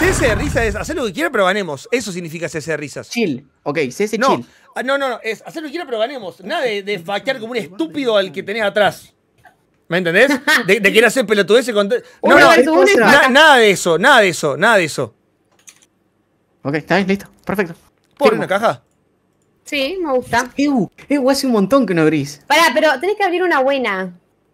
CS de risa es hacer lo que quiera, pero ganemos. Eso significa CS de risas. Chill. Ok, CS No, chill. ah, no, no, no. Es hacer lo que quiera, pero ganemos. Nada de, de faquear como un estúpido al que tenés atrás. ¿Me entendés? De, de querer hacer pelotudeces con. No, no, na- nada de eso, nada de eso, nada de eso. Ok, está bien, listo. Perfecto. ¿Por una caja? Sí, me gusta. Ew, ew, hace un montón que no abrís. Pará, pero tenés que abrir una buena.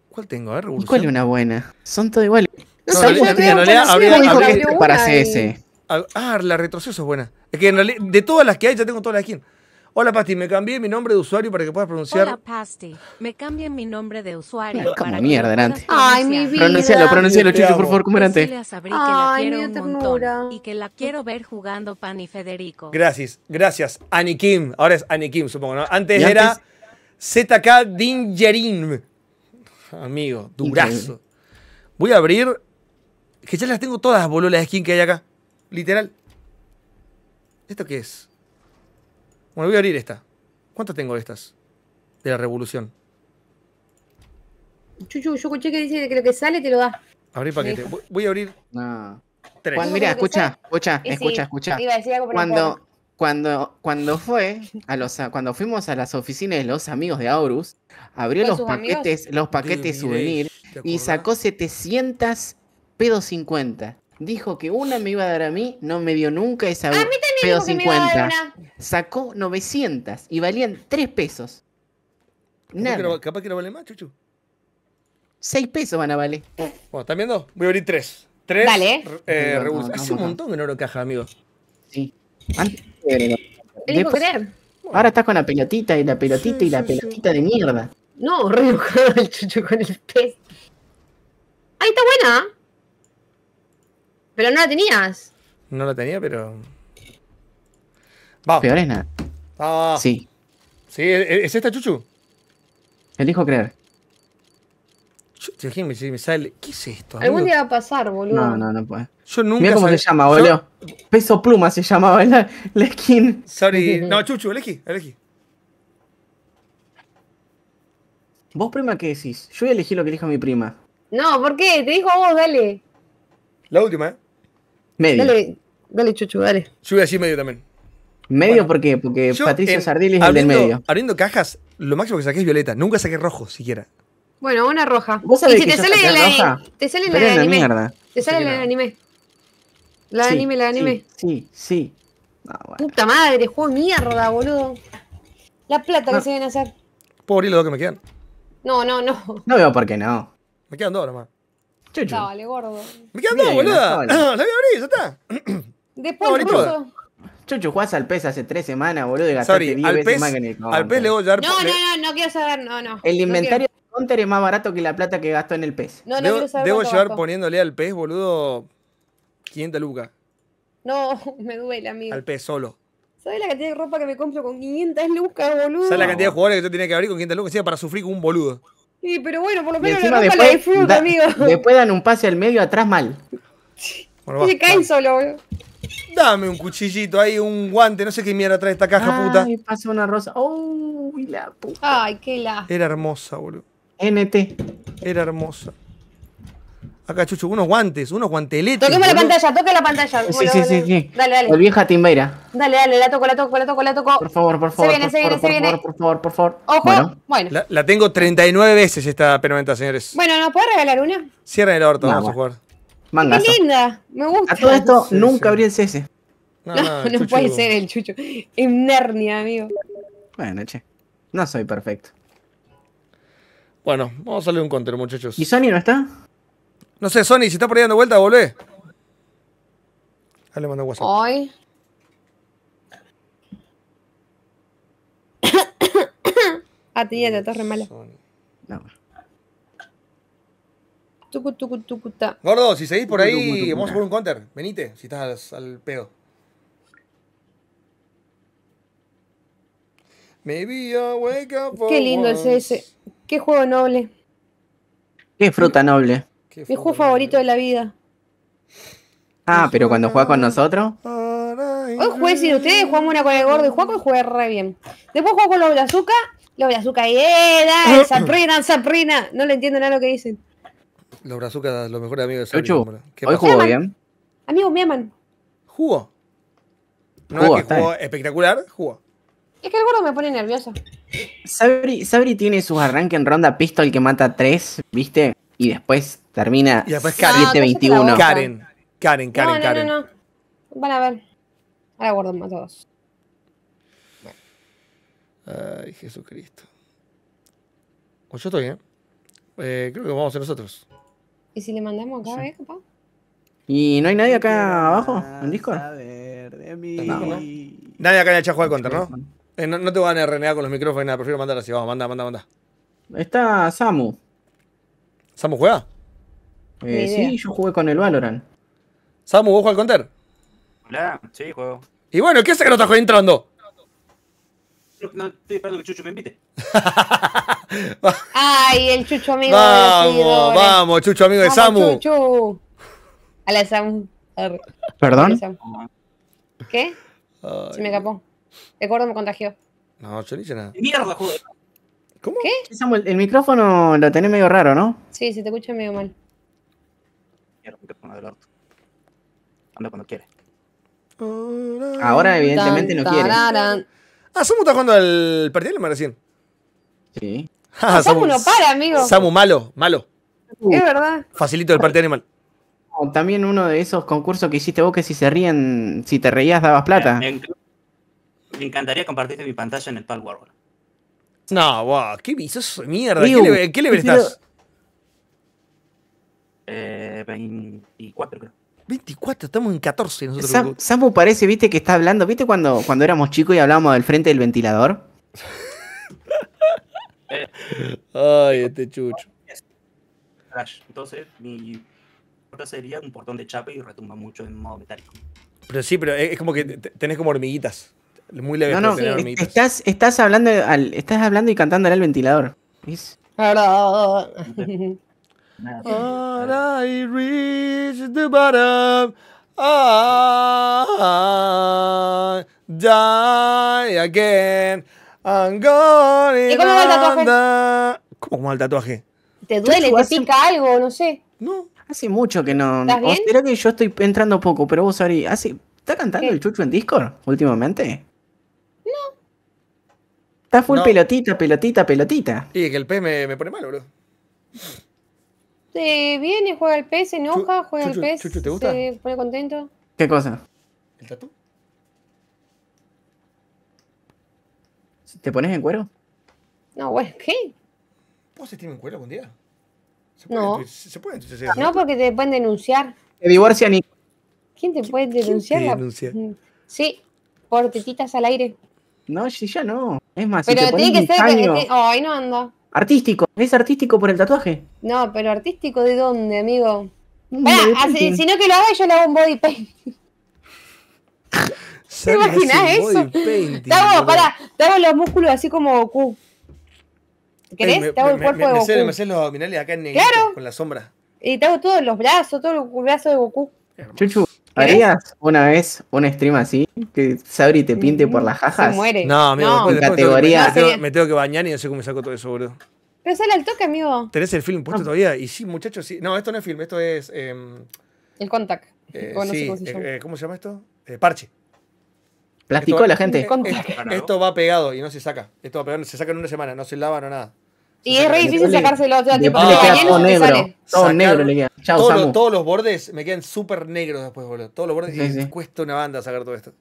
¿Cuál tengo? A ver, ¿Y revolución. cuál es una buena? Son todas iguales. No, No, sé, en realidad- en habría- para CS. Ah, Ah, la retroceso es buena. Es que en realidad, de todas las que hay, ya tengo todas las skins. Hola, Pasti, me cambié mi nombre de usuario para que puedas pronunciar. Hola, Pasti. Me cambien mi nombre de usuario. Como para mierda, lo delante. Ay, mi vida. Pronuncialo, pronuncialo, Chucho, por favor, como antes. Ay, mi ternura. y que la quiero ver jugando Pan y Federico. Gracias, gracias. Annie Kim. Ahora es Annie Kim, supongo, ¿no? Antes ¿Y era antes? ZK Dingerin. Amigo, durazo. Increíble. Voy a abrir. Que ya las tengo todas, boludo, las skins que hay acá. Literal. ¿Esto qué es? Bueno, voy a abrir esta. ¿Cuántas tengo de estas? De la revolución. Chuchu, yo escuché que dice que lo que sale te lo da. Abrí paquete. Voy- Voy a abrir No. tres. Juan, ¿Cómo mira, escucha, escucha, sí, escucha, escucha. Iba a decir algo, pero no Cuando, cuando, cuando fue a los, a- cuando fuimos a las oficinas de los amigos de Aurus, abrió ¿Con los paquetes, los paquetes Qué souvenir ¿te y sacó 700 pedos 50. Dijo que una me iba a dar a mí, no me dio nunca esa A mí también pedo dijo que me iba a dar 50. una. Sacó 900 y valían 3 pesos. Capaz que, Nada. no, capaz que no vale más, chuchu. 6 pesos van a valer. Bueno, ¿están viendo? Voy a abrir tres. Tres. Dale. eh, No, no, revolución. no, Hace un no. montón que no lo caja, amigo. Sí. Antes Después- creer. ahora estás con la pelotita y la pelotita Sí, y la sí, sí. pelotita de mierda. No, re enojado el chuchu con el pez. Ay, está buena. Pero no la tenías. No la tenía, pero. Vamos. Peor es nada. Vamos. Sí. Sí, ¿es es esta, Chuchu? Elijo creer. Yo, me, me sale. ¿Qué es esto? Algún día va a pasar, boludo. No, no, no puede. Yo nunca. Mira cómo se llama, yo- boludo. Peso pluma se llamaba la, la skin. Sorry. No, Chuchu, elegí, elegí. ¿Vos, prima, qué decís? Yo voy a elegir lo que elijo mi prima. No, ¿por qué? Te dijo a vos, dale. La última, ¿eh? Medio. Dale, dale, chuchu, dale. Yo voy a decir medio también. ¿Medio Bueno. por qué? Porque Yo, Patricio es el del abriendo- medio. Abriendo cajas, lo máximo que saqué es violeta. Nunca saqué rojo, siquiera. Bueno, una roja. ¿Vos sabés y si que te sale la, roja? te sale la de anime. mierda. Te sale Sí, la no. de anime. La de Sí, anime, la de anime. Sí, sí. No, bueno. Puta madre, juego de mierda, boludo. La plata No. que se viene a hacer. ¿Puedo abrir los dos que me quedan? No, no, no. No veo por qué no. Me quedan dos nomás. Chuchu. Dale, gordo. Me quedan Bien, dos, boluda. sola. La voy a abrir, ya está. Después No. Chuchu, jugás al PES hace tres semanas, boludo, y gastaste Sorry, 10 al veces pez, más que en el al pez le voy a dar. No, le- no, no, no quiero saber, no, no. El No inventario de Counter es más barato que la plata que gastó en el PES. No, no debo quiero saber debo llevar poniéndole al pez, boludo, 500 lucas. No, me duele, amigo. Al pez solo. ¿Sabes la cantidad de ropa que me compro con 500 lucas, boludo? ¿Sabes la cantidad de jugadores que yo tenía que abrir con 500 lucas? Encima para sufrir con un boludo. Sí, pero bueno, por lo menos la ropa la después, disfruto, da- amigo. después dan un pase al medio atrás mal. Bueno, Y va, se caen va. solo, boludo. Dame un cuchillito ahí, un guante, no sé qué mierda trae esta caja puta. Ay, pasa una rosa. Uy, la puta. Ay, qué la. Era hermosa, boludo. NT. Era hermosa. Acá, Chucho, unos guantes, unos guanteletes. Toquemos la pantalla, toca la pantalla. Sí, sí, dale. sí, sí. Dale, El dale. vieja Timbeira. Dale, dale, la toco, la toco, la toco, la toco. Por favor, por Se favor, viene, por se viene, se por viene. favor, por favor, por favor. Ojo. Bueno, Bueno. La, la tengo 39 veces esta permanente, señores. Bueno, ¿nos puedes regalar una? Cierren el orto, No, vamos a jugar. mangazo. Qué linda. Me gusta. A todo esto, Sí, nunca sí. abrí el CS. No, No, no, no, Chuchu. puede ser el chucho. Es Nernia, amigo. Bueno, che. No soy perfecto. Bueno, vamos a salir un counter, muchachos. ¿Y Sony no está? No sé, Sony, si está por ahí dando vuelta, volvé. Ah, le mando WhatsApp. Ay. ah, tenía la torre mala. Sony. No. Tucu, tucu, tucu, ta. Gordo, si seguís por ahí, tucu, tucu. vamos a poner un counter. Venite, si estás al, al pedo. Maybe I wake up Qué lindo el once. CS. Qué juego noble. Qué fruta noble. Qué Mi juego favorito de la vida. Ah, pero cuando juega con nosotros. Hoy jugué sin ustedes, jugamos una con el gordo y juego y jugué re bien. Después juego con los Blazuca. Los Blazuca y eh, dale, Saprina, Saprina. No le entiendo nada lo que dicen. Los brazucas, los mejores amigos de. ¿Qué hoy jugó bien. Amigos, me aman. Jugó. No Jugó, es que jugó espectacular, jugó. Es que el gordo me pone nerviosa. Sabri, Sabri tiene sus arranques en ronda pistol que mata 3, ¿viste? Y después termina Y después Karen. Ah, cállate la 7-21. boca. Karen. Karen, Karen, no, no, Karen. no, no. Van a ver. Ahora gordo más todos. Ay, Jesucristo. Pues yo estoy, ¿eh? Eh, Creo que vamos a ser nosotros. ¿Y si le mandamos acá, eh, capaz? ¿Y no hay nadie acá abajo en Discord? ver de mí. No, no. Nadie acá en el chat juega al counter, ¿no? Eh, no, no te van a renegar con los micrófonos ni nada, prefiero mandar así. Vamos, manda, manda, manda. Está Samu. ¿Samu juega? Eh, sí, yo jugué con el Valorant. ¿Samu, vos juegas al counter? Hola, sí, juego. Y bueno, ¿qué hace que no estás entrando? No, no, estoy esperando que Chucho me invite. Ay, el chucho amigo de los Vamos, seguidores. vamos, Chucho, amigo de Samu. Chuchu. A la Samu. A la ¿Perdón? Samu. ¿Qué? Ay, Se me escapó. El gordo me contagió. No, yo no hice nada. Mierda, juego. ¿Cómo? ¿Qué? Samu, el, micrófono lo tenés medio raro, ¿no? Sí, se te escucha medio mal. Mierda, micrófono del orto. Anda cuando quiere. Ahora evidentemente no quiere. Ah, Samu está jugando al partido de recién. Sí. Ah, Samu no para, amigo. Samu malo, malo. Es verdad. Facilito el partido animal. O también uno de esos concursos que hiciste vos que si se ríen, si te reías dabas plata. Me, enc- me encantaría compartirte mi pantalla en el Pal World. No, wow, qué visoso de mierda. ¿Qué Digo, level, qué level estás? Eh, 24, creo. 24, estamos en 14 nosotros. Sam- Samu parece, viste, que está hablando. ¿Viste cuando, cuando éramos chicos y hablábamos del frente del ventilador? Ay, este chucho. Entonces, mi puerta sería un portón de chapa y retumba mucho en modo metálico. Pero sí, pero es como que te- tenés como hormiguitas. Muy leve, No, no, hormiguitas. estás, estás, hablando al, estás hablando y cantándole al ventilador. Es- Verdad. Nada. All I reach the bottom. I die again. I'm going ¿Y cómo va el tatuaje? ¿Cómo va el tatuaje? ¿Te duele? ¿Te hace- pica algo? No sé. No. Hace mucho que no. ¿Estás o será que yo estoy entrando poco, pero vos, Ari, hace, ¿está cantando ¿Qué? el Chucho en Discord últimamente? Está full No. pelotita, pelotita, pelotita. Y que el pez me, me pone mal, bro. Se viene, juega el pez, se enoja, Chu- juega el Chuchu, pez. Chuchu, ¿te gusta? Se pone contento. ¿Qué cosa? ¿El tatu? ¿Te pones en cuero? No, bueno, ¿qué? ¿Vos stream en cuero algún día? ¿Se No. Puede, se se puede entonces. sí, No, porque te pueden denunciar. Te divorcian y. ¿Quién te puede quién te denunciar? la- denuncia? Sí, por tetitas al aire. No, sí, ya no. Es más, si Pero te pones tiene que ser. paño- que- Ay, no anda. Artístico. ¿Es artístico por el tatuaje? No, pero artístico de dónde, amigo. Pará, así- si no que lo haga, yo le hago un body paint. ¿Te imaginás eso? Te hago, pará, te hago los músculos así como Goku. ¿Querés? te hago el cuerpo de me, sé, Goku. me sé los abdominales acá en negrito, Claro. con la sombra. Y te hago todos los brazos, todos los brazos de Goku. Chuchu, ¿harías una vez un stream así? Que Sabri te pinte por las Se jajas. muere. No, amigo, No. después, después me tengo que- Categoría- me, tengo, No, me tengo que bañar y no sé cómo me saco todo eso, boludo. Pero sale al toque, amigo. ¿Tenés el film Ah. puesto todavía? Y sí, muchachos, sí. No, esto no es film, esto es. em, El contact. eh, O no sé sí, cómo se eh, llama. eh, ¿cómo se llama esto? Eh, parche. Plasticó la gente. Contact. esto va pegado y no se saca. Esto va pegado, se saca en una semana, no se lava, no nada. Y es re difícil sacárselo. O sea, tipo, todo negro. Todo le queda. Chao, todos, Samu. los, todos los bordes me quedan súper negros después, boludo. Todos los bordes. Sí, y sí. cuesta una banda sacar todo esto.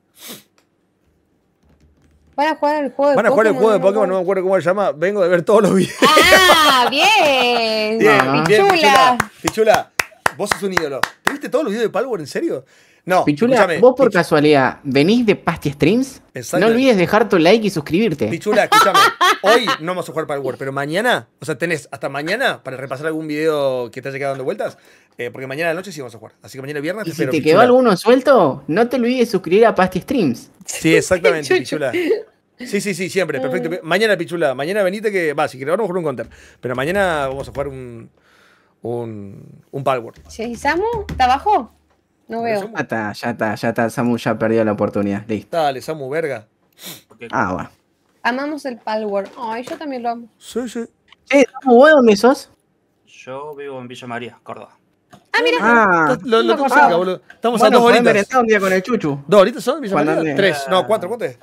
Van a jugar el juego de Van a jugar el juego de Pokémon, no me acuerdo cómo se llama. Vengo de ver todos los videos. Ah, bien. Bien, Ah. bien, Pichula. Pichula. Pichula, vos sos un ídolo. ¿Te viste todos los videos de Palworld, en serio? No, Pichula, escúchame, vos por Pich- casualidad, ¿venís de Pasty Streams? Exacto. No olvides dejar tu like y suscribirte. Pichula, escúchame. Hoy no vamos a jugar Palworld, pero mañana, o sea, tenés hasta mañana para repasar algún video que te haya quedado dando vueltas. eh, porque mañana a la noche sí vamos a jugar. Así que mañana viernes Y te si espero, te Pichula. quedó alguno suelto, no te olvides suscribir a Pasty Streams. Sí, exactamente. Pichula. Sí, sí, sí, siempre, perfecto. Mañana, Pichula, mañana venite que. Va, si querés, vamos a jugar un counter. Pero mañana vamos a jugar un. Un. Un ¿y Samu? ¿Está abajo? No veo. Ya está, ya está, ya está. Samu ya perdió la oportunidad. Listo. Dale, Samu, verga. Ah, bueno. Amamos el Palworld. Ay, yo también lo amo. Sí, sí. Che, Samu, ¿vos dónde sos? yo vivo en Villa María, Córdoba. Ah, mira. Ah, Lo, lo tengo cerca, boludo. Estamos a dos horitas. un día con el chuchu. ¿Dos horitas son, Villa María? Tres, no, cuatro, ¿cuánto es?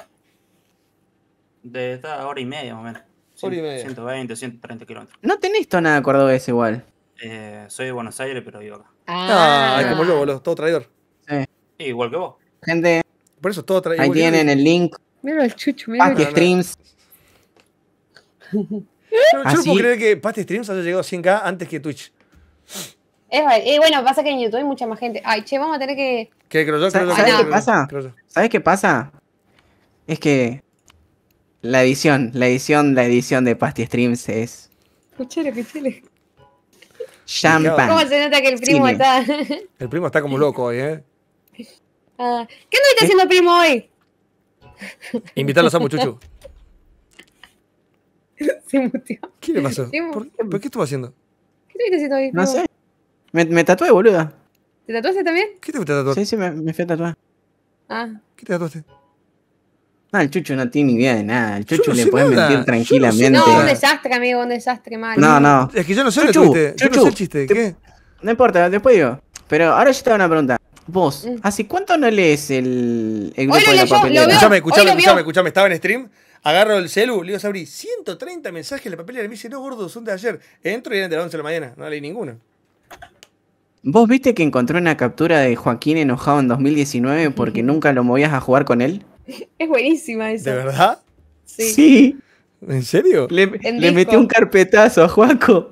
De esta hora y media más o menos. Hora y media. 120, 130 kilómetros. No tenés tonada cordobés igual. Eh, soy de Buenos Aires, pero vivo acá. Ah, Ah, es como yo, boludo. Todo traidor. Sí. Igual que vos. Gente, Por eso todo traidor. ahí tienen el link. Mira el chucho, mira. Pasti no. Streams. Yo, no Así- puedo creer que Pasti Streams haya llegado a 100k antes que Twitch. Es verdad. Y bueno, pasa que en YouTube hay mucha más gente. Ay, che, vamos a tener que. ¿Qué creo yo? Creo yo, ¿Sabes creo qué yo, pasa? ¿Sabes qué pasa? Es que la edición, la edición, la edición de Pasti Streams es Escuchale, escuchale. Champán. ¿Cómo se nota que el primo Cine. está? El primo está como loco hoy, ¿eh? Ah, ¿Qué anduviste haciendo primo hoy? Invitarlo a Samu Chuchu. Se mutió. ¿Qué le pasó? ¿Por, por qué estuvo haciendo? ¿Qué estuviste haciendo hoy? No primo? sé. Me, me tatué, boluda. ¿Te tatuaste también? ¿Qué te tatuaste? Sí, sí, me, me fui a tatuar. Ah. ¿Qué te tatuaste? No, el Chuchu no tiene ni idea de nada. El Yo Chuchu no le nada. mentir Yo no sé tranquilamente. No, nada. un desastre, amigo, un desastre mal. No, no. Es que yo no sé Chuchu, estuviste. Yo no Chuchu, sé el chiste. te- ¿Qué? No importa, después digo. Pero ahora yo te hago una pregunta. Vos, Mm. ¿hace cuánto no lees el, el Hoy grupo lo de la lo papelera? Escuchame, hoy escuchame, lo vio. escuchame, escuchame. Estaba en stream. Agarro el celu, le digo a Sabri, 130 mensajes en la papelera. Y me dice, no, gordo, son de ayer. Entro y eran de las 11 de la mañana. No leí ninguno. ¿Vos viste que encontré una captura de Joaquín enojado en 2019 porque nunca lo movías a jugar con él? Es buenísima esa. ¿De verdad? Sí. ¿En serio? Le, En le disco. metí un carpetazo a Juaco.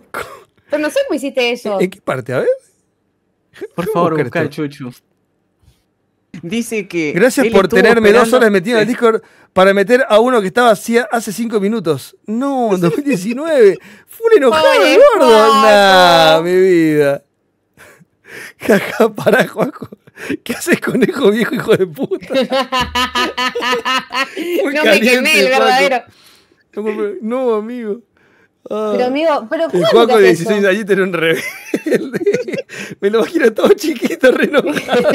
Pero no sé cómo hiciste eso. ¿En qué parte? A ver. Por ¿Cómo favor, busca? Chuchu. Dice que. Gracias por tenerme dos horas metido en el Discord para meter a uno que estaba hacía- hace 5 minutos. No, en 2019. Fue un enojado gordo. Nah, mi vida. Jaja, pará, Juaco. ¿Qué haces, conejo viejo, hijo de puta? Muy no me quemé, caliente, el verdadero. No, amigo. Ah. Pero amigo, pero El ¿cómo Juaco de haces 16 eso? años era un rebelde. Me lo imagino todo chiquito, re enojado.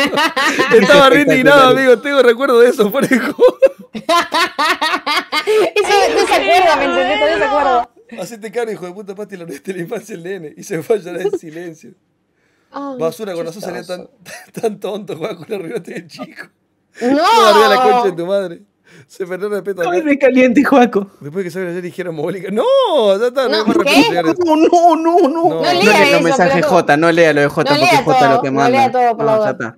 Estaba re indignado, amigo. Tengo recuerdo de eso, por el juego. Eso no se acuerda, ¿me entendés? Todavía se acuerda. Hacete caro, hijo de puta, pasti, lo de la infancia el nene. Y se fue a llorar en silencio. Basura, con razón salía tan, tan tonto, jugaba con la arruinaste del chico. No. No, arriba la concha de tu madre. Se perdió el respeto acá. re caliente, Juaco. Después que salga ayer dijeron mogólica. ¡No! Ya está, no, No. No, no, no, no. No. No, No lea los eso, mensajes. J, no lea lo de J No porque J lo que no manda. lea todo, por no, está.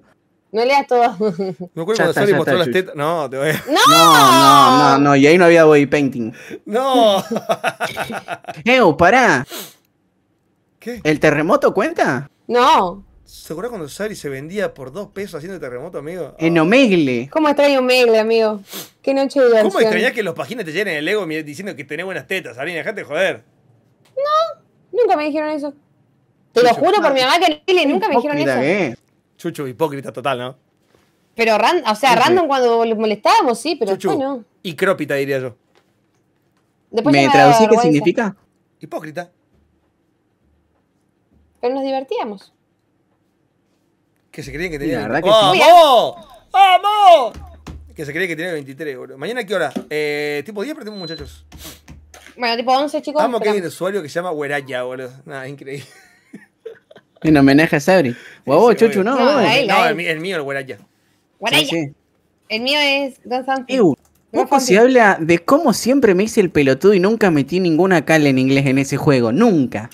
No leas todo. Me acuerdo Ya cuando mostró las tetas. No, te voy a... ¡No! No, no, no, no, y ahí no había body painting. ¡No! Ew, pará. ¿Qué? ¿El terremoto cuenta? No. ¿Se acuerdan cuando Sari se vendía por dos pesos haciendo terremoto, amigo? En Omegle. ¿Cómo extraño mail, amigo? Qué noche de. ¿Cómo extrañás que los páginas te llenen el ego diciendo que tenés buenas tetas, Sarina? Dejate de joder. Nunca me dijeron eso. Te lo Chucho. juro por mi mamá que nunca me dijeron eso. es. Chucho, hipócrita total, ¿no? Pero, ran- o sea, random cuando lo molestábamos, sí, pero Chuchu. después no. Y crópita, diría yo. Después ¿Me traducí qué significa? Hipócrita. Pero nos divertíamos. Que se creían que tenía... la verdad que ¡Vamos! ¡Vamos! Que se creía que tenía 23, boludo. ¿Mañana qué hora? Eh, tipo 10 perdimos, muchachos. Bueno, tipo 11 chicos. Vamos que hay un usuario que se llama Hueraya, boludo. Nada, increíble. En homenaje a Sabri. Huevo, Sí, Chuchu, no. No, él. No, el, mí- el mío, el Hueraya. Guaraya. Sí, sí. El mío es Don No, Poco se habla de cómo siempre me hice el pelotudo y nunca metí ninguna cala en inglés en ese juego. Nunca.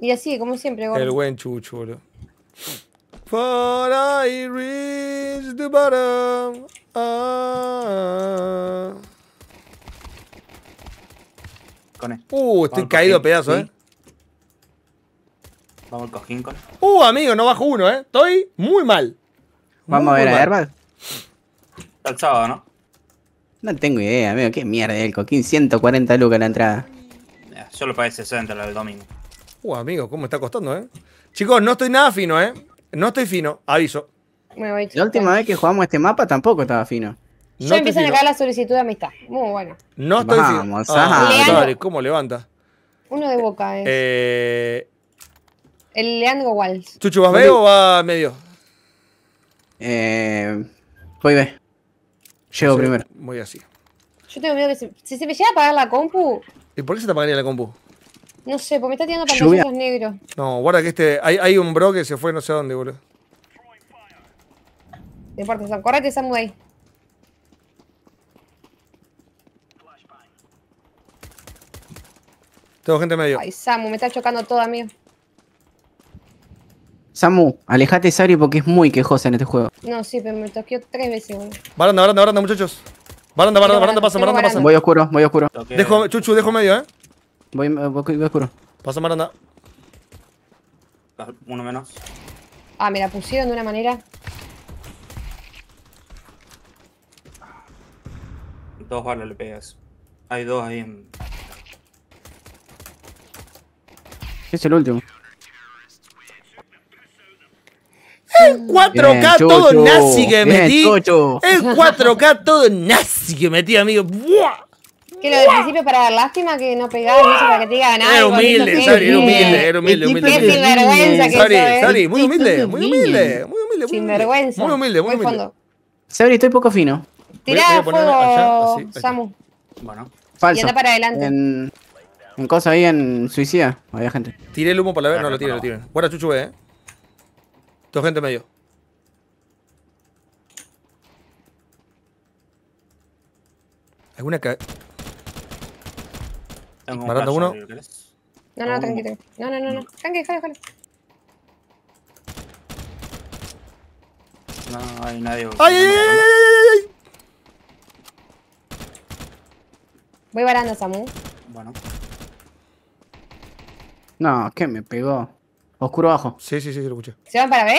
Y así, como siempre, gordo. El buen chucho, boludo. For I reach the bottom. Ah. Con él. Uh, estoy caído a cojín, pedazos, sí. eh. Vamos al cojín con. Uh, amigo, no bajo uno, eh. Estoy muy mal. Vamos Muy, a ver a mal. Airbag. El sábado, ¿no? No tengo idea, amigo. Qué mierda el coquín. 140 lucas la entrada. Yo lo pagué 60 el domingo. Uh, amigo, ¿cómo está costando, eh? Chicos, no estoy nada fino, eh. No estoy fino, aviso. Voy, La última vez que jugamos este mapa tampoco estaba fino. No estoy empiezan a caer la solicitud de amistad. Muy bueno. No estoy Vamos, fino. Ah, dale, ¿cómo levanta? Uno de boca es. Eh, El Leandro Walls. ¿Chuchu vas B o va medio? Eh, voy ve. Llego Sí, primero. Voy así. Yo tengo miedo que se, si se me llega a apagar la compu, ¿Y por qué se te apagaría la compu? No sé, porque me está tirando pantallazos negros. No, guarda que este. Hay, hay un bro que se fue no sé a dónde, boludo. No importa, Sam. Correte, Samu, ahí. Tengo gente medio. Ay, Samu, me está chocando todo, amigo. Samu, alejate de Sabri porque es muy quejosa en este juego. No, sí, pero me toqueó tres veces, boludo. Baranda, baranda, baranda, muchachos. Baranda, baranda, Tengo baranda, pasa, baranda, baranda, pasa. Voy oscuro, voy oscuro. Dejo, chuchu, dejo medio, eh. Voy, voy, voy oscuro. Pasa baranda. Uno menos. Ah, me la pusieron de una manera. Dos balas le pegas. Hay dos ahí en. Es el último. 4K Bien, todo Chuchu. nazi que Bien, metí. Es 4K todo nazi que metí, amigo. ¡Buah! Que lo del principio para dar lástima que no pegabas y eso para que te digan Era algo. humilde, Sari, era humilde, era humilde, humilde. Qué sinvergüenza que eh. Sari, muy humilde, muy de humilde, muy humilde, muy Sin humilde. vergüenza. Muy humilde, muy humilde. Sabri, estoy poco fino. Tirá voy a poner fuego, allá, así, ahí Samu. Bueno. Falso. Y anda para adelante. En, en cosa ahí en Suicida. Había gente. Tiré el humo para la ver, no lo tiren, lo tiren. Guarda chuchu, eh. Tengo gente medio. ¿Alguna ca... Tengo un uno. No, no, tranqui, tranqui. No, no, no, no. Tranqui, déjalo, déjalo. No hay nadie. ¡Ay, ay, ay, ay, ay, ay! Voy baranda, Samu. Bueno. No, ¿qué me pegó? Oscuro abajo. Sí, sí, sí, sí, lo escuché. ¿Se van para B?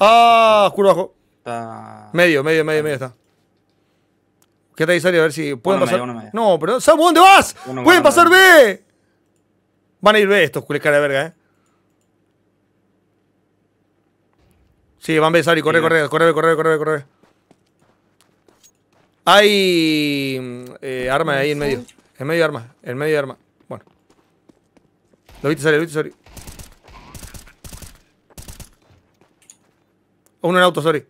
¡Ah! Oscuro abajo. Está. Medio, medio, medio, medio está. Quédate ahí, Sari, a ver si pueden Uno pasar. medio, uno medio. No, pero Samu, ¿dónde vas? Uno ¡Pueden medio, pasar B! Van a ir B estos, culés cara de verga, eh. Sí, van B, Sari, corre, Sí, corre, corre, corre, corre, corre. Hay eh, arma ahí en medio. En medio arma, en medio arma. Bueno. Lo viste, Sari, lo viste, Sari. Uno en auto, sorry.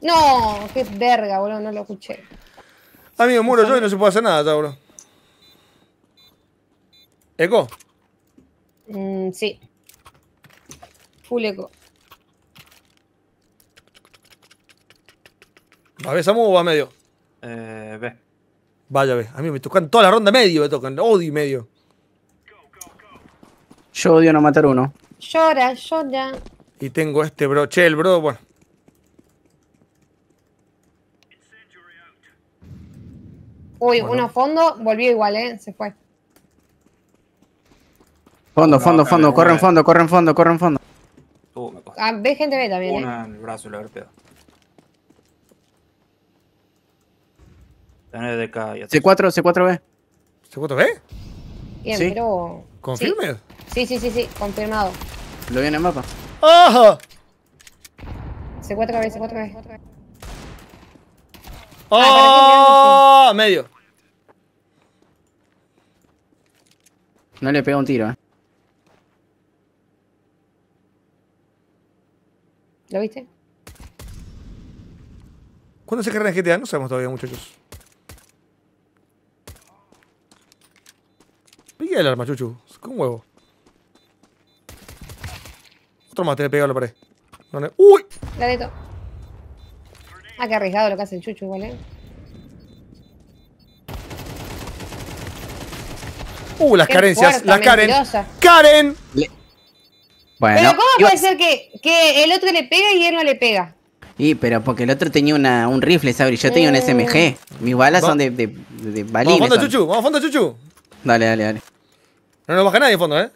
No, qué verga, boludo, no lo escuché. Amigo, muro yo y no se puede hacer nada, ya, bro. ¿Eco? Mm, sí. Full eco. ¿Va a Samu o va a medio? Eh, B. Vaya, ve. A mí me tocan toda la ronda medio, me tocan. Odio y medio. Yo odio no matar uno. Llora, llora. Y tengo este bro. Che, el bro, bueno. Uy, Bueno. uno fondo, volvió igual, ¿eh? Se fue. Fondo, fondo, acá fondo. hay Corre en una. fondo, corre en fondo, corre en fondo. Uh, me costó. Ah, ve gente B también, ¿eh? Una en el brazo le haber pegado. Tenés DK y atrás. C4, C4B. ¿Se cuánto ve? Bien, Sí. pero. ¿Confirme? Sí, sí, sí, sí, confirmado. Lo vi en el mapa. ¡Ajá! C4B, C4B. ¡Ah! Medio. No le pega un tiro, eh. ¿Lo viste? ¿Cuándo se carga en GTA? No sabemos todavía, muchachos. Pique el arma, chuchu. Con huevo. Otro más, te le pegado a la pared. ¡Uy! La de Ah, qué arriesgado lo que hace el chuchu, igual, ¿eh? ¡Uh, las Qué carencias! ¡Las Karen! mentirosa. ¡Karen! Bueno. Pero ¿cómo iba- puede ser que, que el otro le pega y él no le pega? Y, pero porque el otro tenía una, un rifle, Sabri. Yo tenía un Mm. SMG. Mis balas Va- son de, de, de Vamos a balines. fondo, son. chuchu. Vamos a fondo, chuchu. Dale, dale, dale. No nos baja nadie en fondo, ¿eh?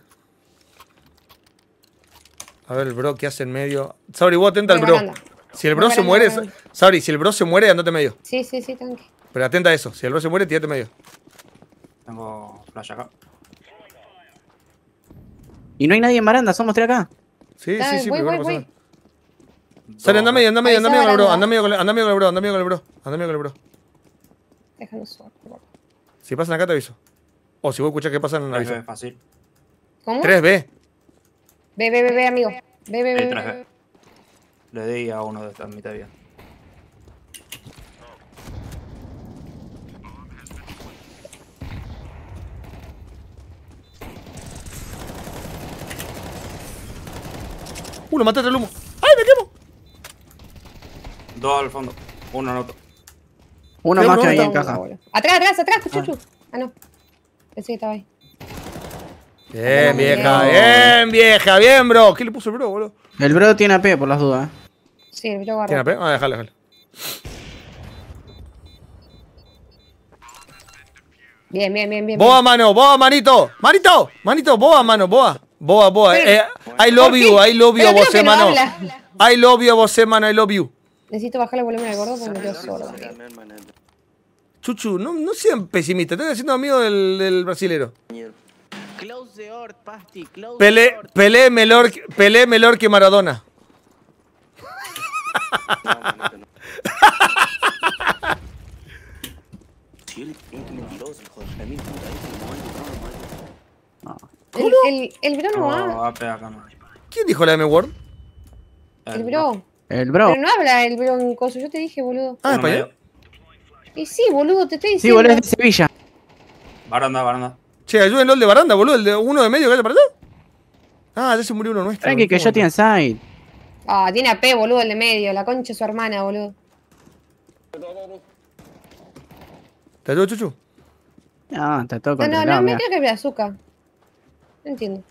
A ver, el bro, ¿qué hace en medio? Sabri, vos atenta al bro. ganando. Si el bro se muere, no, si el bro se muere, andate medio. Sí, sí, sí, tanque. Pero atenta a eso, si el bro se muere, tírate medio. Tengo flash acá. Y no hay nadie en baranda, somos tres acá. Sí, sí, sí, voy, pero voy, bueno, voy. Sale, anda medio, anda medio, anda medio con el bro, anda medio con el bro, anda medio con el bro, anda medio con el bro. Déjalo suave, Si pasan acá te aviso. O si vos escuchás que pasan, aviso. 3B, fácil. ¿Cómo? 3B. B, B, B, B, amigo. B, B, B. 3B. Le di a uno de estas mitad bien. Uno, matate el humo. ¡Ay, me quemo! Dos al fondo. Uno en otro. Uno más que ahí en caja. Atrás, atrás, atrás, chuchu. Ah. ah, no. Pensé que estaba ahí. Bien, vieja, bien, vieja, bien, bro. ¿Qué le puso el bro, boludo? El bro tiene AP por las dudas, eh. Sí, el bro ¿Tiene. AP? Ah, déjale, déjale. Bien, bien, bien, bien. Boa, mano, boa, manito. Manito, manito, boa, mano, boa. Boa, boa. Pero- Eh, I love ¿Por you? I love you vos, que no mano. habla. I love you a vos, mano, I love you. Necesito bajarle el volumen al gordo porque me quedo sordo. Chuchu, no, no sean pesimistas. Estoy haciendo amigo del, del brasilero. Close the Pasti, close Pelé, Pelé, melor, Pelé melor que Maradona. No no, El, el, el bro no habla. ¿Quién dijo la M-Word? El bro. El bro. Pero no habla el bro en coso. Yo te dije, boludo. Ah, español. Y sí, boludo, te estoy Sí, diciendo. boludo, es de Sevilla. Baranda, baranda. Che, ayúdenlo al de baranda, boludo. El de uno de medio que haya para allá. Ah, ya se murió uno nuestro. Tranqui, que yo tiene side. Ah, tiene AP, boludo, el de medio. La concha de su hermana, boludo. ¿Te ayudo, Chuchu? Ah, está todo No, no, no, me creo que es azúcar. No entiendo.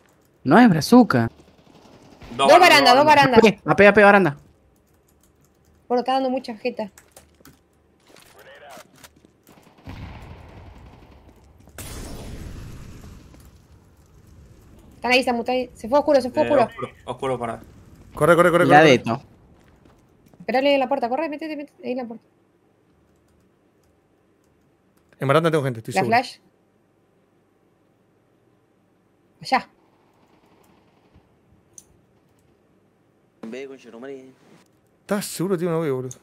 No es brazuca. Dos barandas, dos barandas. AP, AP, AP, baranda. Bueno, está dando mucha jeta. Están ahí, Samu, está ahí. Se fue oscuro, se fue Eh, oscuro. oscuro, oscuro para. Corre, corre, corre. La corre. deto. Esperale en la puerta, corre, métete, métete. Ahí en la puerta. En baranda tengo gente, estoy La seguro. flash. Allá. Ve con Jeromari. ¿Estás seguro que tiene una B, boludo?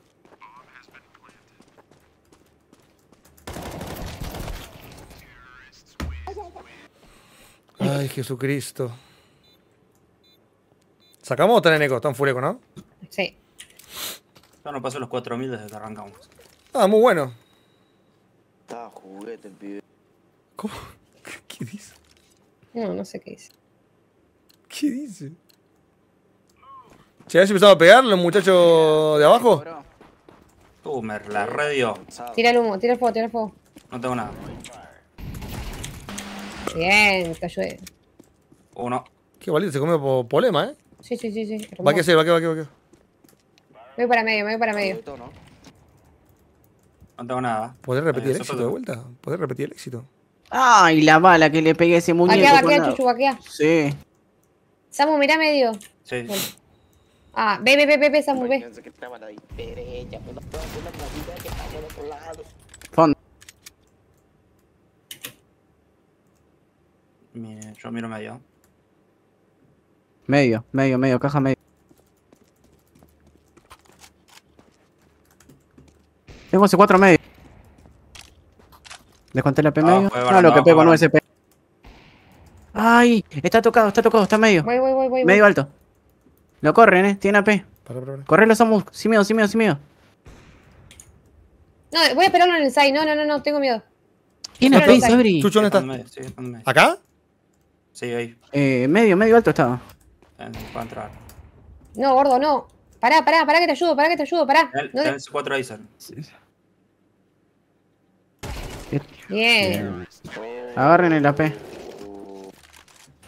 Ay, Jesucristo. ¿Sacamos o están en eco? Están full eco, ¿no? Sí. Ya no pasó los 4000 desde que arrancamos. Ah, muy bueno. Estaba juguete el pibe. ¿Cómo? ¿Qué dice? No, no sé qué dice. ¿Qué dice? Che, ¿has empezado a pegar los muchachos de abajo? Uh, me la redio. Tira el humo, tira el fuego, tira el fuego. No tengo nada. Bien, ayudé. Uno. Qué valiente, se comió po- polema, ¿eh? Sí, sí, sí, sí. Va que ser, va que, va que, va que. Me voy para medio, me voy para medio. ¿no? Tengo nada. ¿Podés repetir el éxito de vuelta? ¿Podés repetir el éxito? Ay, la bala que le pegué a ese muñeco. Vaquea, vaquea, chuchu, vaquea. Sí. Samu, mirá medio. Sí. Bueno. Ah, ve, ve, ve, ve, ve, Samu, ve. Fondo. Mi- yo miro medio. Medio, medio, medio, caja medio. Tengo ese 4 medio. ¿Les conté la P Ah, medio? No, lo que pego no baranda. SP. Ay, está tocado, está tocado, está medio. Voy, voy, voy, voy. Medio voy. alto. Lo corren, eh, tiene AP. Para, para, para. Correlo. Sin miedo, sin miedo, sin miedo. No, voy a esperarlo en el side. No, no, no, no, tengo miedo. Tiene AP. Sabri. Chucho, ¿dónde Están está? ¿Acá? Sí, ahí. Eh, medio, medio alto estaba. Va a entrar. No, gordo, no. Pará, pará, pará que te ayudo, pará que te ayudo, pará. Ten No, ten C4 Acer. Bien. Agarren el AP.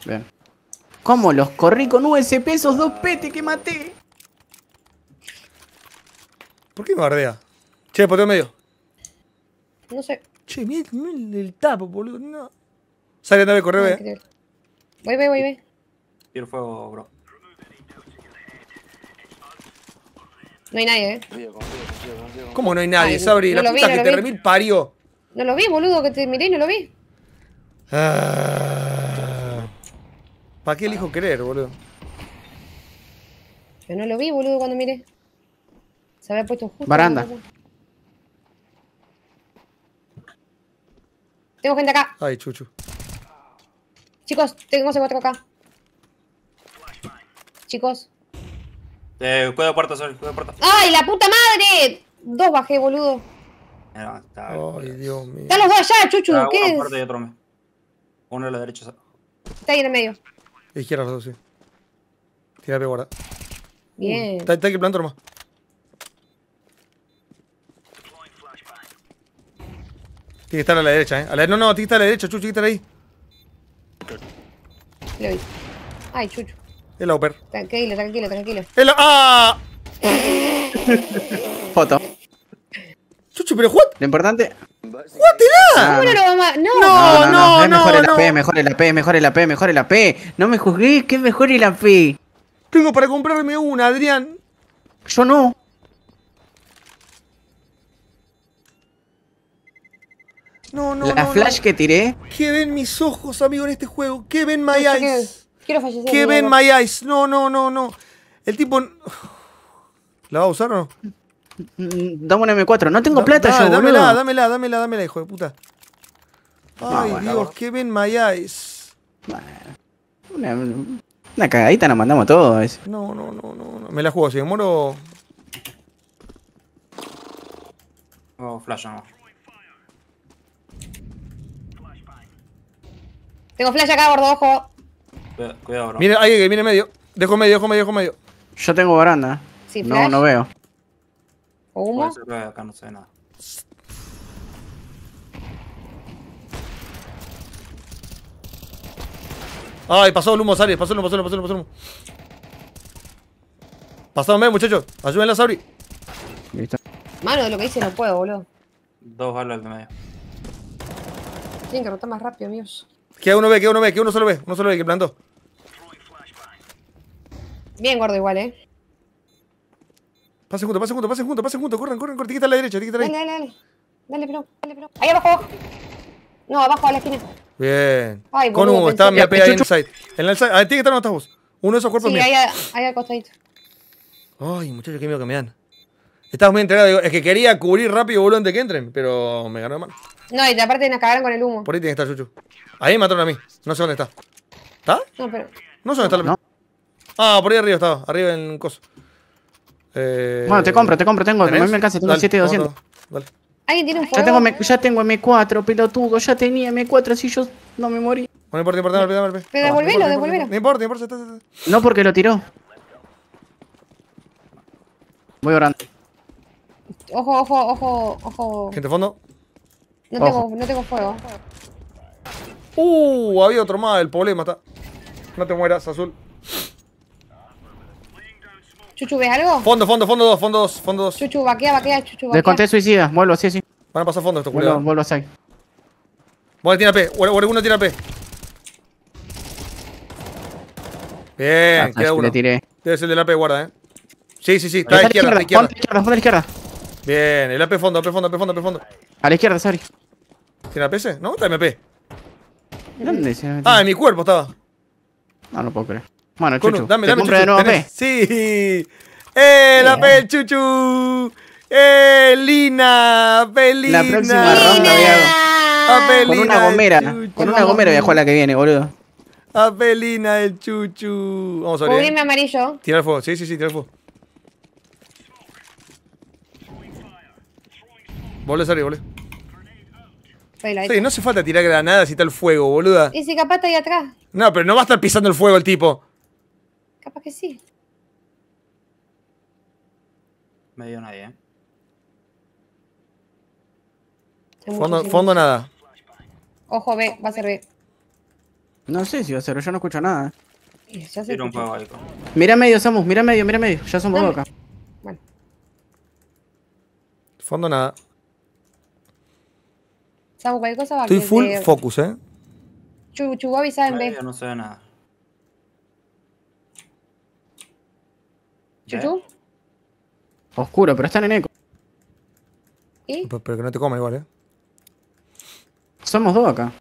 Bien. ¿Cómo los corrí con USP esos dos pete que maté? ¿Por qué me bardea? Che, poteo medio. No sé. Che, mira mira el tapo, boludo. No. Sale, andame, corre, ve. Voy, voy, voy, voy. Tiro fuego, bro. No hay nadie, eh. Confío, confío, confío, confío. ¿Cómo no hay nadie, Ay, Sabri? no la lo vi, puta no que te vi. remil parió. No lo vi, boludo, que te miré y no lo vi. Ah. ¿Para qué elijo querer, boludo? Yo no lo vi, boludo, cuando miré. Se había puesto justo. Baranda. Tengo gente acá. Ay, chuchu. Chicos, tengo C4 acá. Chicos. Eh, cuidado de puerta, sorry, cuidado de puerta. ¡Ay, la puta madre! Dos bajé, boludo. Mira, está. Ay, Dios mío. Están los dos allá, chuchu. Está ¿Qué uno es? y otro. Uno a la derecha. Está ahí en el medio. Izquierda los dos, sí. Tira P, guarda. Bien. Está, está que plantar nomás. Tiene que estar a la derecha, eh. A la, no, no, tiene que estar a la derecha, Chuchu, tiene que estar ahí. Lo vi. Ay, chucho. Es la Oper. Tranquilo, tranquilo, tranquilo. Es la. ¡Ah! Foto. Chuchu, pero what? Lo importante. ¡Jugátela! Ah, ¿Cómo no lo vamos a.? No. No, no, mejor el. AP, mejor el AP, mejor el AP, mejor el AP. No me juzgué, que es mejor el AP. Tengo para comprarme una, Adrián. Yo no. No, no, La no. flash no. que tiré. ¿Qué ven mis ojos, amigo, en este juego? ¿Qué ven my eyes? Quiero fallecer. ¿Qué ven my eyes? No, no, no, no. El tipo. ¿La va a usar o no? Mm, Dame una M4. No tengo Da- plata da- yo, dámela, boludo. dámela, dámela, dámela, hijo de puta. Ay, bueno, Dios, qué ven my eyes. Una, una cagadita nos mandamos todos. No, no, no, no, no. Me la juego, si me muero. Oh, flash no. Tengo flash acá, gordo, ojo. Cuidado, cuidado, bro. Mire, alguien que viene medio. Dejo medio, dejo medio, dejo medio. Yo tengo baranda. Sí, no, flash. no veo. ¿O humo? ser acá no se ve nada. Ay, pasó el humo, Sari. Pasó el humo, pasó el humo, pasó el humo, pasó el humo. Pasaron medio, muchachos. Ayúdenla a Sabri. Listo. Mano, de lo que hice no puedo, boludo. Dos balas de medio. Tienen que rotar más rápido, amigos. Queda uno B, queda uno B, queda uno solo B. Uno solo B que plantó. Bien, gordo, igual, eh. Pasen juntos, pasen juntos, pasen juntos, pasen juntos. Corran, corran, corran. Tiene que estar a la derecha, tiene que estar Dale, ahí. dale, dale. Dale, pero, dale, pero. Ahí abajo, abajo. No, abajo a la esquina. Bien. Ay, Con pensé está mi AP ahí en el side. En el side. Ah, tiene que estar donde estás vos. Uno de esos cuerpos Sí, ahí, a- ahí al costadito. Ay, muchachos, qué miedo que me dan. Estaba muy entregado. digo, Es que quería cubrir rápido, boludo, antes que entren. Pero me ganó de mano. No, y aparte nos cagaron con el humo. Por ahí tiene que estar Chuchu. Ahí me mataron a mí. No sé dónde está. ¿Está? No, pero. No sé dónde está la No. Ah, por ahí arriba estaba. Arriba en un coso. Eh... Bueno, te compro, te compro, tengo. A mí me alcanza, tengo Dale, 7200. toma, toma, Dale. ¿Alguien tiene un fuego? Ya tengo, M- ya tengo M4, pelotudo. Ya tenía M4 si yo no me morí. Bueno, no importa, no importa. Pero no devolvelo, importa, no devolvelo. importa, No importa, no importa. No porque lo tiró. Voy orando. Ojo, ojo, ojo, ojo. Gente, fondo. No Ojo. tengo, no tengo fuego. Uh, había otro más. El problema está. No te mueras, azul. Chuchu, ¿ves algo? Fondo, fondo, fondo 2, fondo 2, fondo 2. Chuchu, vaquea, vaquea, chuchu, vaquea. Desconté suicida. Vuelvo así, así. Van a pasar fondo estos Vuelvo, culiados. vuelvo así. Bueno, tiene AP. Uno tiene AP. Bien, Ah, queda que uno. Le tiré. Debe ser el AP, guarda, eh. Sí, sí, sí. Está a la izquierda, a la Ponte a izquierda. la izquierda, ponte a la izquierda. Bien, el AP fondo, AP fondo, AP fondo, AP fondo. A la izquierda, sorry. ¿Tiene AP ese? ¿No? Está MP. ¿Dónde se Ah, en mi cuerpo estaba. No, no puedo creer. Bueno, Cono, Chuchu, dame, ¿te dame, compro de Chuchu. nuevo ¿Tenés? AP? Sí. ¡Eh, la AP del Chuchu! ¡Eh, Lina! ¡Pelina! La próxima ronda Con una gomera. Chuchu. Con una gomera voy a jugar la que viene, boludo. AP Lina del Chuchu. Vamos a ver. Cubrime amarillo. Tira el fuego. Sí, sí, sí, tira el fuego. Volé, Sari, volé. Sí, no hace falta tirar granadas y está el fuego, boluda. Y si capaz está ahí atrás. No, pero no va a estar pisando el fuego el tipo. Capaz que sí. Medio nadie, eh. Fondo, fondo nada. Ojo, B, va a ser B. No sé si va a ser, yo no escucho nada. Ya se Tira un fuego ahí. Mira medio, Samus, mira medio, mira medio. Ya somos dos acá. Bueno, Fondo nada. Samu, cualquier cosa va Estoy full focus, eh. Chu, chu, avisa en B. Medio no se ve nada. Chuchu. Oscuro, pero están en eco. ¿Y? Pero, pero que no te coma igual, eh. Somos dos acá.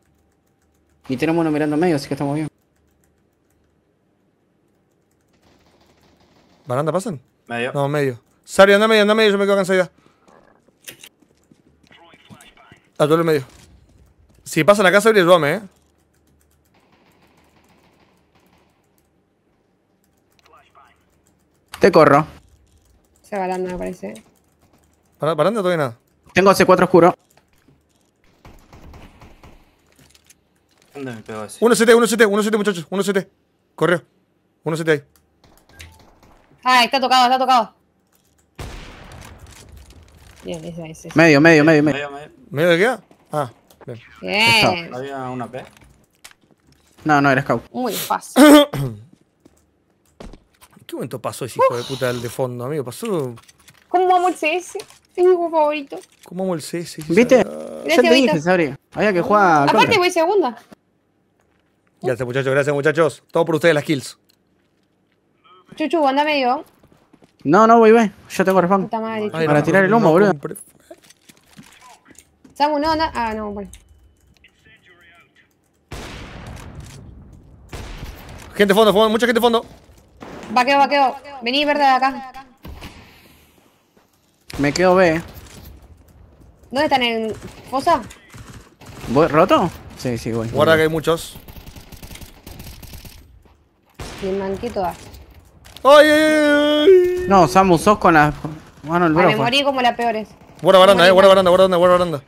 Y tenemos uno mirando medio, así que estamos bien. ¿Baranda pasan? Medio. No, medio. Sari, anda medio, anda medio, yo me quedo cansada. Ah, yo en medio. Si pasan acá, Sari, ayúdame, eh. Te corro. Se va me parece. Bar- Baranda todavía nada. Tengo C4 oscuro. ¿Dónde me pegó ese? Uno CT, uno CT, uno CT, muchachos. Uno CT. Corrió. Uno CT ahí. Ah, está tocado, está tocado. Bien, ese, ese. ese. Medio, medio, medio, medio. Medio, medio. ¿Medio de qué? Ah, bien. Bien. Había una P. No, no, era scout. Muy fácil. ¿Qué momento pasó ese hijo de puta del de fondo, amigo? Pasó. ¿Cómo amo el CS? Es mi juego favorito. ¿Cómo amo el CS? ¿Viste? Ya Gracias, te dije. Sabri. Había que jugar. Aparte voy segunda. Gracias, muchachos, gracias, muchachos. Todo por ustedes las kills. Chuchu, anda medio. No, no, voy, voy. Yo tengo respawn. Puta madre. Ay, Para no, tirar el no humo, boludo. compré- Samu, no, anda. Ah, no, bueno. Gente fondo, fondo, mucha gente fondo. Vaqueo, vaqueo. Vení verde de acá. Me quedo B. ¿Dónde están en fosa? ¿Voy roto? Sí, sí, voy. Guarda que hay muchos. Bien manquito. Ah, ¡Ay, ay, ay! ay! No, Samu, sos con la mano el me bro. morí como las peores. Guarda baranda, eh, guarda baranda, guarda baranda, guarda baranda.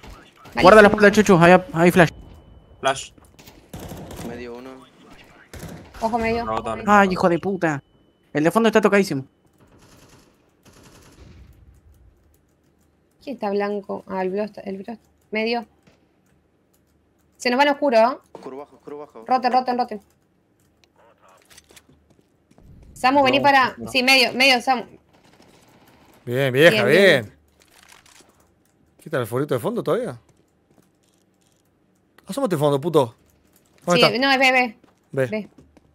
Guarda la espalda de Chuchu, ahí, ahí flash. Flash. Medio uno. Ojo medio. Ay, hijo de puta. El de fondo está tocadísimo. ¿Quién está blanco? Ah, el está- el bro. Medio. Se nos van oscuro, ¿eh? Oscuro bajo, oscuro bajo. Roten, roten, roten. Samu, vení No, para. no. Sí, medio, medio, Samu. Bien, vieja, Bien, bien. bien. ¿Quita el forito de fondo todavía? Asómate fondo, puto. Sí, ¿Dónde está? no, es B, B. Ve. B.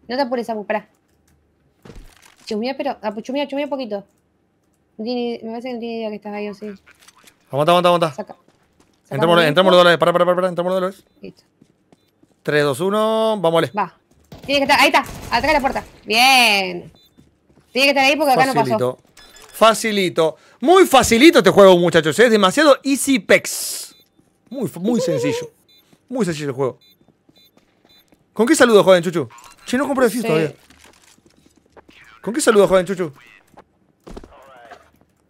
No te apures, Samu, pará. Chumía, pero. Ah, pues chumía, chumía un poquito. No tiene- me parece que no tiene idea que estás ahí o sí. Aguanta, aguanta, aguanta. Saca. Entramos, los dólares. Para, para, para, para. Entramos los dólares. Listo. 3, 2, 1. Vámonos. Va. Tiene que estar. Ahí está. Atrás de la puerta. Bien. Tiene que estar ahí porque acá no pasó. Facilito. Facilito. Muy facilito este juego, muchachos. ¿eh? Es demasiado easy pex. Muy, muy sencillo. Muy sencillo el juego. ¿Con qué saludo, joven Chuchu? Che, no compré decir Sí. todavía. ¿Con qué saludo, joven Chuchu?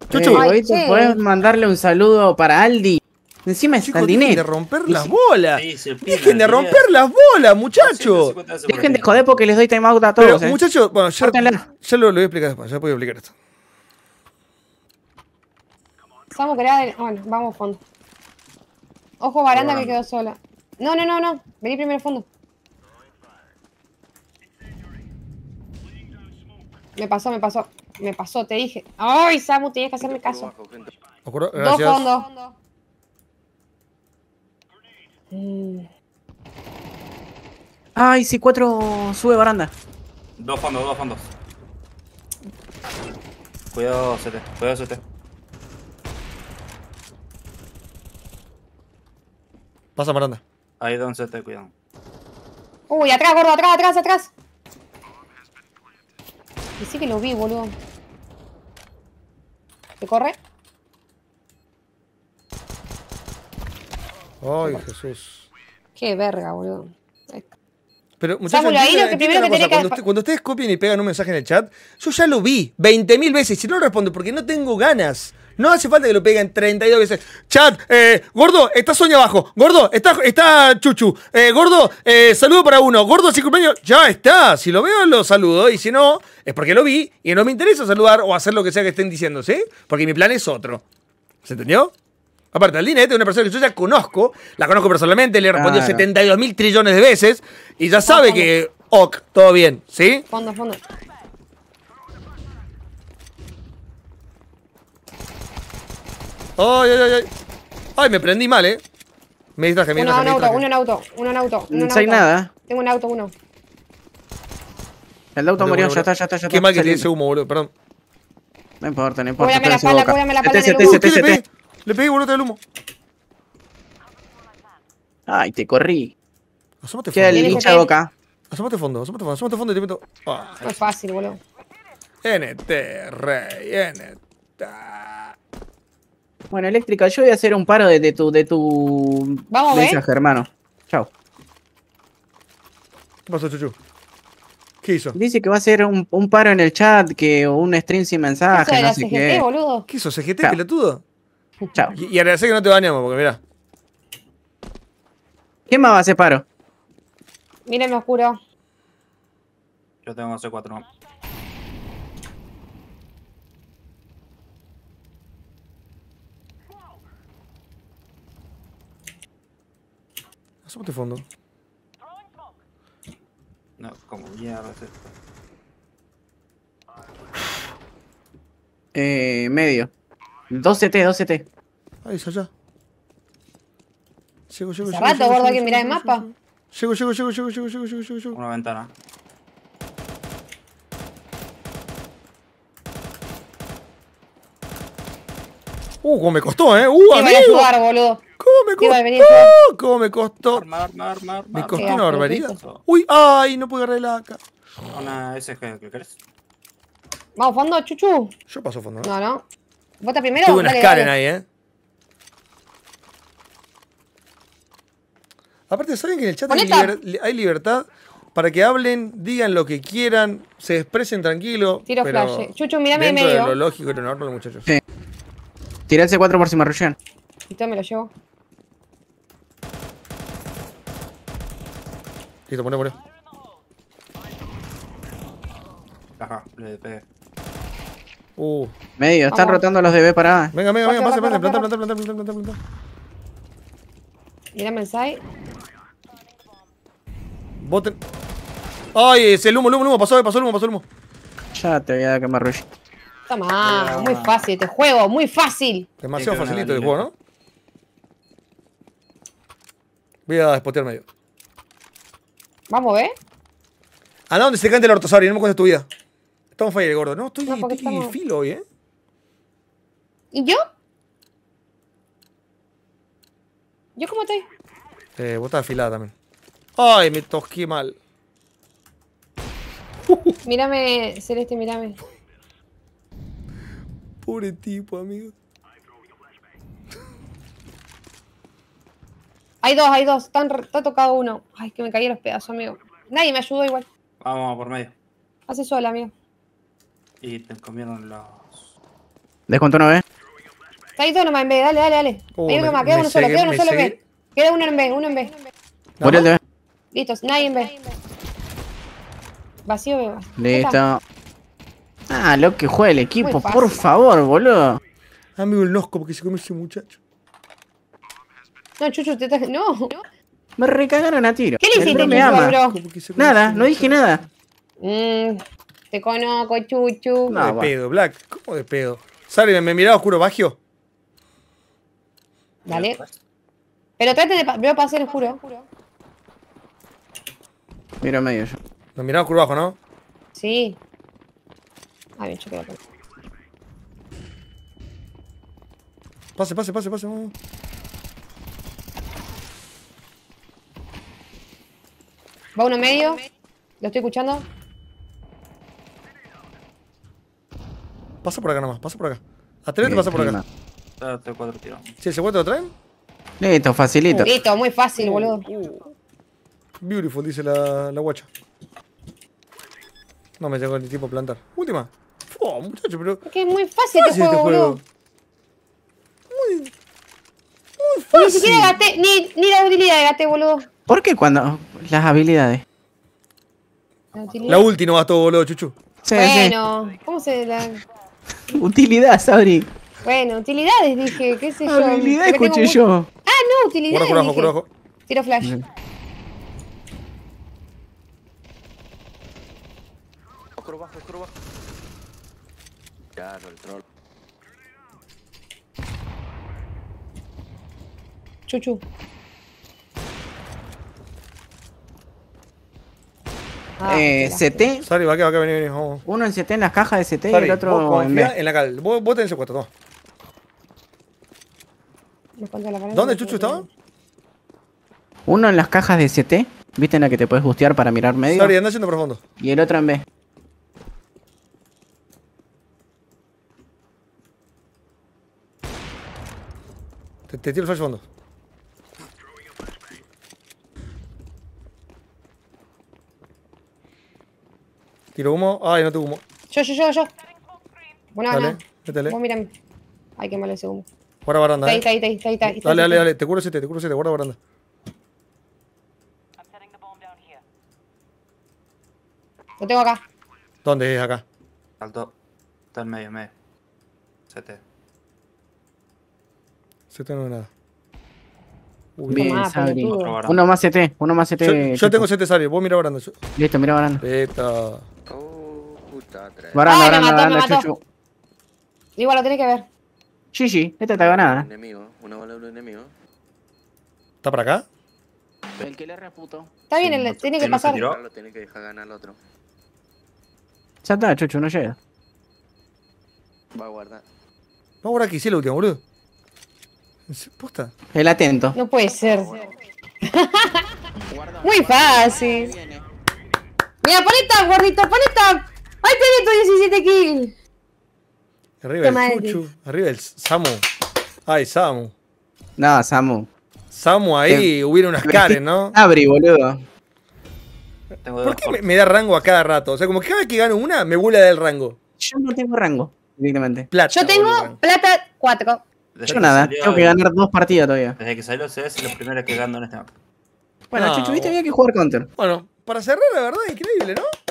Chuchu. Eh, hoy te podés mandarle un saludo para Aldi. Encima Chicos, el dejen de romper las bolas. Sí, Dejen de romper las bolas, muchachos. Dejen de joder porque les doy timeout a Pero, todos. eh. muchachos, bueno, ya, lo, lo voy a explicar después. Ya voy a explicar esto. Samu, querés. Bueno, vamos fondo. Ojo, baranda que quedó sola. No, no, no, no. Vení primero fondo. Me pasó, me pasó. Me pasó, te dije. Ay, Samu, tenías que hacerme caso. Dos fondos. Mm, Ay, si cuatro sube baranda. Dos fondos, dos fondos. Cuidado, CT. Cuidado, CT. Pasa, Miranda. Ahí don CT, cuidado. Uy, atrás, gordo, atrás, atrás, atrás. Y sí que lo vi, boludo. ¿Se corre? Ay, Jesús. Qué verga, boludo. Pero, muchachos, Samuel, ahí lo entiendan- que primero cosa, que cuando, cuando ustedes copian y pegan un mensaje en el chat, yo ya lo vi 20.000 veces. Si no lo respondo, porque no tengo ganas. No hace falta que lo peguen 32 veces. Chat, eh, gordo, está Sonia abajo. Gordo, está, está Chuchu. Eh, gordo, eh, saludo para uno. Gordo, sin cumpleaños. Ya está. Si lo veo, lo saludo. Y si no, es porque lo vi y no me interesa saludar o hacer lo que sea que estén diciendo, ¿sí? Porque mi plan es otro. ¿Se entendió? Aparte, Aldine es una persona que yo ya conozco, la conozco personalmente, le he respondido Claro. 72 mil trillones de veces y ya sabe que, ok, todo bien, ¿sí? Fondo, fondo. Ay, ay, ay, ay. Ay, me prendí mal, ¿eh? Me distraje, me Uno distraje, en me auto, uno en auto, uno en auto. Uno No hay nada. Tengo un auto, uno. El auto No, murió, ya está, ya está, ya está. Qué mal que tiene ese humo, boludo, perdón. No importa, no importa. Cúbrame la espalda, cúbrame la espalda ¿qué le pegué? Boludo, del humo. Ay, te corrí. Asómate Queda el hincha de boca. Asómate fondo, asómate fondo, asómate fondo y te meto. Ah, No es fácil, boludo. NT, rey, NT. Bueno, eléctrica, yo voy a hacer un paro de, de tu, de tu Vamos, ¿eh? mensaje, hermano. Chao. ¿Qué pasó, Chuchu? ¿Qué hizo? Dice que va a hacer un, un paro en el chat, que un stream sin mensaje, de no la sé CGT, qué. boludo. ¿Qué hizo? ¿CGT, Chao. pelotudo? Chao. Y, y agradece que no te bañamos, porque mirá. ¿Quién más va a hacer paro? Mírenme oscuro. Yo tengo C4. Asómate fondo. No, como mierda. Eh, medio. 12T, 12T. Ahí es allá. Llego, llego, rato, gordo, que mirá el mapa. Llego, llego, llego, llego, llego, llego, llego, llego. Una ventana. Uh, cómo me costó, eh. Uh, a boludo. ¿Cómo me costó? ¿Cómo me costó? Armar, me costó una barbaridad. Uy, ay, no pude agarrar acá. Una SG, ¿qué crees? Vamos fondo, chuchu. Yo paso fondo. No, no. no. ¿Vota primero? Tuve unas Karen ahí, eh. Aparte, ¿saben que en el chat hay, liber- libertad para que hablen, digan lo que quieran, se expresen tranquilo? Tiro pero flash. eh. Chuchu, mirame de dentro de medio. lo lógico y lo normal, muchachos. Sí. Tiré el C4 por si me rushean. Listo, me lo llevo. Listo, poné, poné. Ajá, le pegué. Uh. Medio, están Vamos. rotando los DB para. Venga, venga, venga, Corre, pase, pase. Planta, planta, planta, planta, planta, planta. Mirame el side. Boten. Ay, es el humo, el humo, el humo. Pasó, pasó el humo, pasó el humo. Ya te voy a dar que me rushe. Toma, muy fácil este juego, muy fácil. Demasiado Sí, facilito el juego, ¿no? Voy a spotear medio. Vamos, ¿eh? ¿A dónde se canta el ortosaurio? No me cuentes tu vida. Estamos fire, gordo. No, estoy, No, porque estoy estamos- filo hoy, ¿eh? ¿Y yo? ¿Yo cómo estoy? Eh, vos estás afilada también. Ay, me tosqué mal. Mírame, Celeste, mírame. Pobre tipo, amigo. Hay dos, hay dos. Están re- Está tocado uno. Ay, que me caí los pedazos, amigo. Nadie me ayudó igual. Vamos por medio. Hace sola, amigo. Y te comieron los. Desconto una vez. Está ahí todo nomás en B. Dale, dale, dale. Oh, Hay uno me- más. Queda uno solo, queda uno solo en. B. Queda uno en B, uno en B. Murió el DB. Listo, nadie en B. Vacío B. vacío. Listo. Ah, lo que juega el equipo, por favor, boludo. Amigo, el nosco porque se comió ese muchacho. No, Chuchu, te estás... No. Me recagaron a tiro. ¿Qué le hiciste, bro Chuchu, Nada, no dije nada. Mm, te conozco, Chuchu. ¿Cómo No, de va. pedo, Black? ¿Cómo de pedo? Sari, ¿me, me miraba oscuro Bagio? Dale. Pero traten de... pa- Veo el juro. Mira medio yo. Me miraba oscuro bajo, ¿no? Sí. Ah, bien, yo quedo acá. Pase, pase, pase, pase. vamos. Va uno en medio. Lo estoy escuchando. Pasa por acá nomás, pasa por acá. Atrévete a pasar por acá. Date cuatro tiros. Si ese cuento lo traen. Listo, facilito. Listo, muy fácil, boludo. Beautiful, dice la, la guacha. No me llegó el tipo a plantar. Última. Oh, muchacho, pero. Es que es muy fácil Fácil este este juego, boludo. Muy. Muy Ni fácil. siquiera gasté, ni, ni la utilidad gasté, boludo. ¿Por qué cuando las habilidades? La. La ulti no gastó, boludo, chuchu. Sí, bueno, ¿cómo se la...? Utilidad, Sabri. Bueno, utilidades, dije, qué sé yo. Tengo escuché yo. Ah, no, utilidades, Cura, cura, dije. cura, cura. Tiro flash. Oscuro bajo, oscuro bajo. Claro, el troll. Chuchu. Ah, Eh, CT. Sari, va acá, va vení, vení. Vamos. Uno en CT en las cajas de CT y Sari, el vos otro en B. en la cal. Vos, vos tenés ese cuento, toma. ¿Dónde Chuchu estaba? Uno en las cajas de CT. ¿Viste en la que te puedes bustear para mirar medio? Sari, anda yendo profundo. Y el otro en B. Te, te tiro el flash fondo. Tiro humo. Ay, no tengo humo. Yo, yo, yo, yo. Bueno, Dale, métele. Vos mírame. Ay, qué malo ese humo. Guarda baranda, Está ahí, eh. está ahí, está ahí, está ahí, está ahí. Dale, dale, dale. Te curo 7, te curo 7. Guarda baranda. Lo tengo acá. ¿Dónde es acá? Saltó. Está en medio, en medio. CT. 7 no es nada. Uy, Bien, varón. Uno más CT, uno más CT. Yo, yo tengo 7 salios, vos mira barando. Yo- Listo, mira baranda. Listo. Puta, trae. Baranda, Ay, me baranda, mató, me baranda, mató. chuchu. Igual lo tenés que ver. GG, esta está ganada. Enemigo, una bala de un enemigo. ¿Está para acá? El que le reputo. Está bien, el- no- tiene que no se pasar. tiró. Ahora lo tiene que dejar ganar al otro. Ya está, chuchu, no llega. Va a guardar. Vamos por aquí, sí, la última, boludo. ¿Posta? El atento. No puede ser. Muy fácil. Mira, pon esta, gordito, pon esta. Tenés tu 17 kills. Arriba el. Chuchu. Arriba el Samu. Ay, Samu. No, Samu. Samu ahí hubiera unas cares, ¿no? Abri, boludo. Tengo ¿Por qué me, me da rango a cada rato? O sea, como que cada vez que gano una, me vuela del rango. Yo no tengo rango, directamente. Plata. Yo tengo boludo. plata 4. Desde Yo nada, salió tengo que ganar dos partidas todavía. Desde que salió CS, los primeros que gano en este mapa. Bueno, No. chuchu, viste, había que jugar counter. Bueno, para cerrar, la verdad, increíble, ¿no?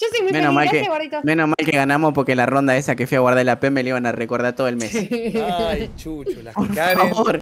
Yo soy muy Menos feliz, mal, que, gordito. menos mal que ganamos porque la ronda esa que fui a guardar la P me la iban a recordar todo el mes. Ay, chucho, las Por favor.